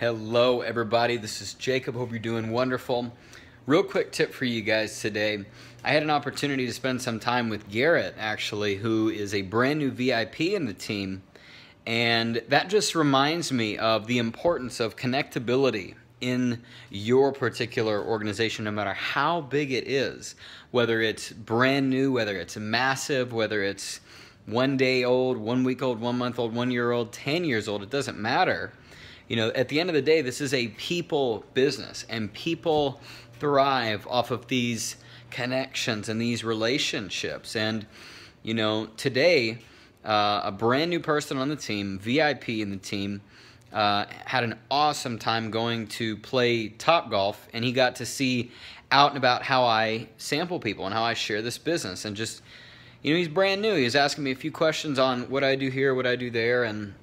Hello, everybody. This is Jacob. Hope you're doing wonderful. Real quick tip for you guys today. I had an opportunity to spend some time with Garrett, actually, who is a brand new VIP in the team. And that just reminds me of the importance of connectability in your particular organization, no matter how big it is, whether it's brand new, whether it's massive, whether it's one day old, one week old, one month old, one year old, 10 years old, it doesn't matter. You know, at the end of the day, this is a people business, and people thrive off of these connections and these relationships. And, you know, today, uh, a brand new person on the team, VIP in the team, uh, had an awesome time going to play Top Golf, and he got to see out and about how I sample people and how I share this business. And just, you know, he's brand new. He was asking me a few questions on what I do here, what I do there, and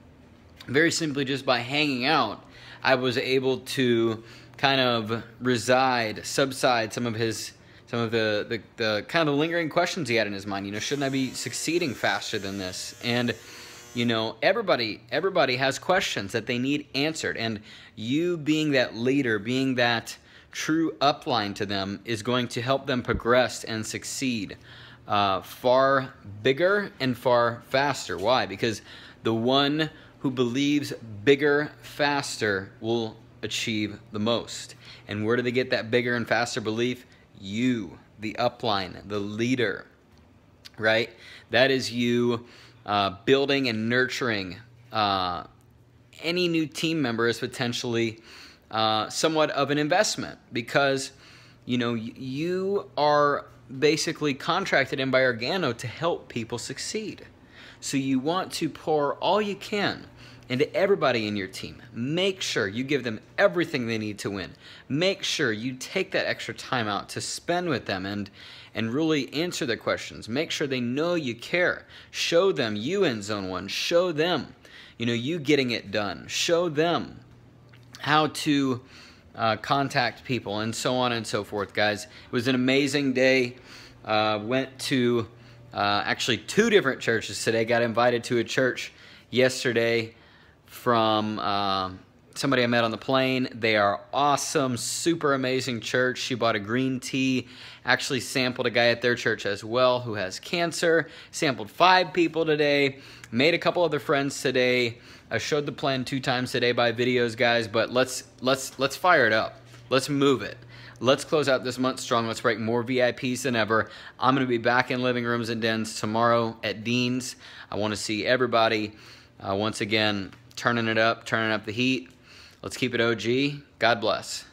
very simply just by hanging out, I was able to kind of reside, subside some of his some of the, the, the kind of the lingering questions he had in his mind. You know, shouldn't I be succeeding faster than this? And you know everybody everybody has questions that they need answered and you being that leader being that true upline to them is going to help them progress and succeed uh, far bigger and far faster why because the one who believes bigger faster will achieve the most. And where do they get that bigger and faster belief? You the upline the leader right? That is you uh, building and nurturing uh, any new team member is potentially uh, somewhat of an investment because you know you are basically contracted in by Organo to help people succeed. So you want to pour all you can into everybody in your team. Make sure you give them everything they need to win. Make sure you take that extra time out to spend with them and and really answer their questions. Make sure they know you care. Show them you in zone 1. Show them you know you getting it done. Show them how to uh, contact people and so on and so forth, guys. It was an amazing day. Uh, went to uh, actually two different churches today. Got invited to a church yesterday from uh, somebody I met on the plane. They are awesome, super amazing church. She bought a green tea. Actually, sampled a guy at their church as well who has cancer. Sampled five people today. Made a couple other friends today. I showed the plan two times today by videos, guys. But let's let's let's fire it up. Let's move it. Let's close out this month strong. Let's break more VIPs than ever. I'm going to be back in living rooms and dens tomorrow at Dean's. I want to see everybody uh, once again turning it up, turning up the heat. Let's keep it OG. God bless.